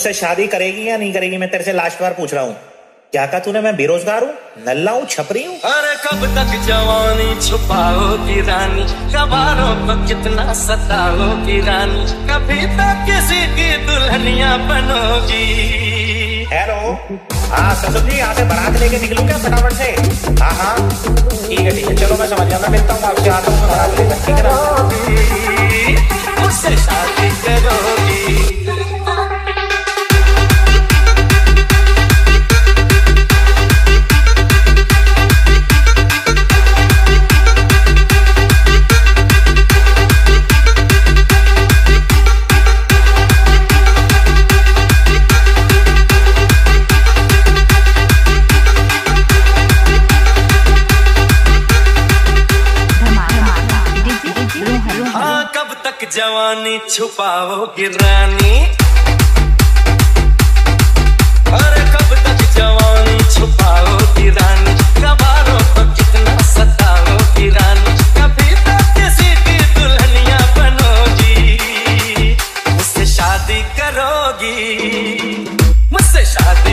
मुझसे शादी करेगी या नहीं करेगी मैं तेरे से लास्ट बार पूछ रहा हूँ। क्या कहा तूने मैं बेरोजगार हूँ? नल्ला हूँ छपरी हूँ? अरे कब तक जवानी छुपाओगी रानी? कबारों को कितना सताओगी रानी? कभी तक किसी की दुल्हनिया बनोगी। हेलो हाँ ससुर जी यहाँ से बारात लेके निकलूं क्या फटाफट से। हाँ हाँ। ठीक है ठीक है। चलो मैं समझ गया मैं मिलता हूँ आपसे आता हूँ बारात लेकर ठीक है मुझसे शादी करोगी। तक जवानी छुपाओगी रानी। अरे कब तक जवानी को कितना कभी दुल्हनिया बनोगी। मुझसे शादी करोगी। मुझसे शादी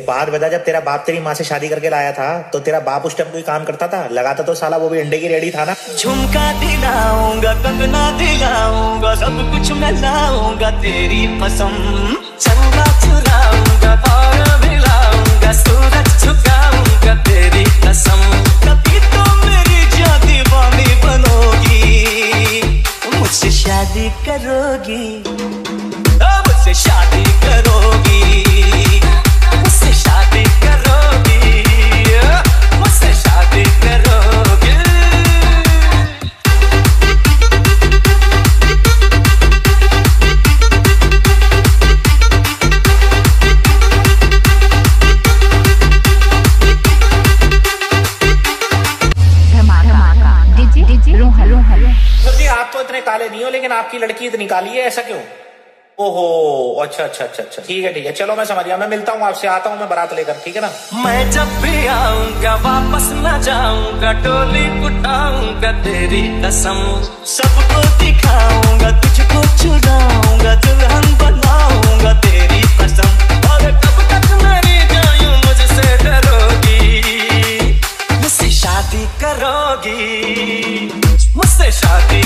एक बात बता जब तेरा बाप तेरी माँ से शादी करके लाया था तो तेरा बाप उस टाइम कोई काम करता था? लगाता तो साला वो भी अंडे की रेडी था ना? झुमका दिलाऊँगा, कंगना दिलाऊँगा, सब कुछ मैं लाऊँगा, तेरी पसंद तेरी कसम। तो करोगी। तो काले नहीं हो लेकिन आपकी लड़की इतनी काली है ऐसा क्यों? ओहो अच्छा अच्छा अच्छा अच्छा। ठीक है ठीक है। चलो मैं समझ गया। मैं मिलता हूँ आपसे आता हूँ मैं बारात लेकर ठीक है ना? मैं जब भी आऊँगा वापस न जाऊँगा टोली उठाऊँगा तेरी कसम। सबको दिखाऊँगा तुझको चुराऊँगा दुल्हन बनाऊँगा तेरी कसम। और कब तक मेरी जायूं मुझसे डरोगी? मुझसे शादी करोगी मुझसे शादी